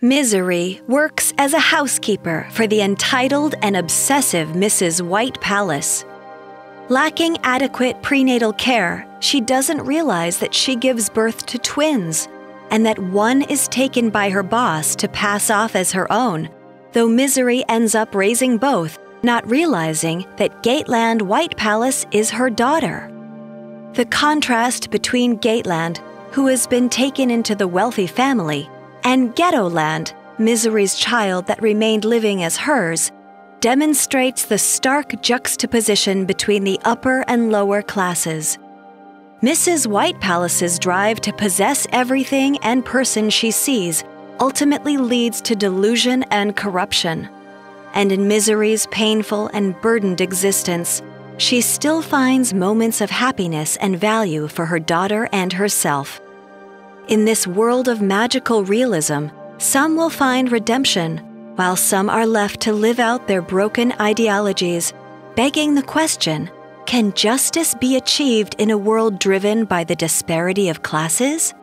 Misery works as a housekeeper for the entitled and obsessive Mrs. White Palace. Lacking adequate prenatal care, she doesn't realize that she gives birth to twins and that one is taken by her boss to pass off as her own, though Misery ends up raising both, not realizing that Gateland White Palace is her daughter. The contrast between Gateland, who has been taken into the wealthy family, and Ghetto Land, Misery's child that remained living as hers, demonstrates the stark juxtaposition between the upper and lower classes. Mrs. White Palace's drive to possess everything and person she sees ultimately leads to delusion and corruption. And in Misery's painful and burdened existence, she still finds moments of happiness and value for her daughter and herself. In this world of magical realism, some will find redemption, while some are left to live out their broken ideologies, begging the question can justice be achieved in a world driven by the disparity of classes?